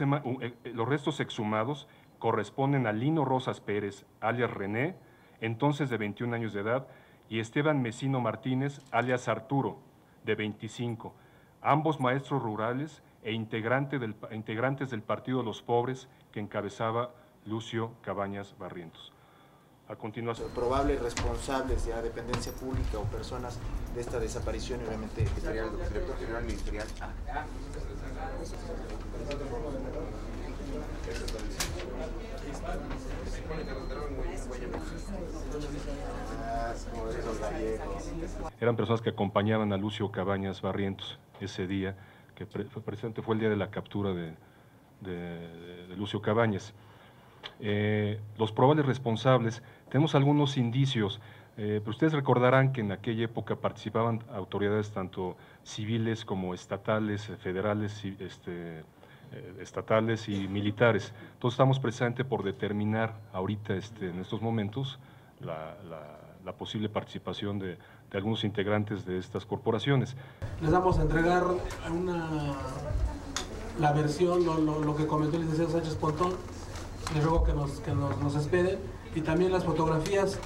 Eh, los restos exhumados corresponden a Lino Rosas Pérez, alias René, entonces de 21 años de edad, y Esteban Mesino Martínez, alias Arturo, de 25, ambos maestros rurales e integrante del, integrantes del Partido de los Pobres que encabezaba Lucio Cabañas Barrientos. A continuación. Probables responsables de la dependencia pública o personas de esta desaparición, obviamente, el director general ministerial. Eran personas que acompañaban a Lucio Cabañas Barrientos ese día, que presente, fue el día de la captura de, Lucio Cabañas. Eh, los probables responsables, tenemos algunos indicios, eh, pero ustedes recordarán que en aquella época participaban autoridades tanto civiles como estatales, federales, este, eh, estatales y militares. Entonces estamos precisamente por determinar ahorita, este, en estos momentos, la, posible participación de, algunos integrantes de estas corporaciones. Les vamos a entregar una, la versión, lo, que comentó el licenciado Sánchez Pontón, les ruego que nos, que nos, nos esperen, y también las fotografías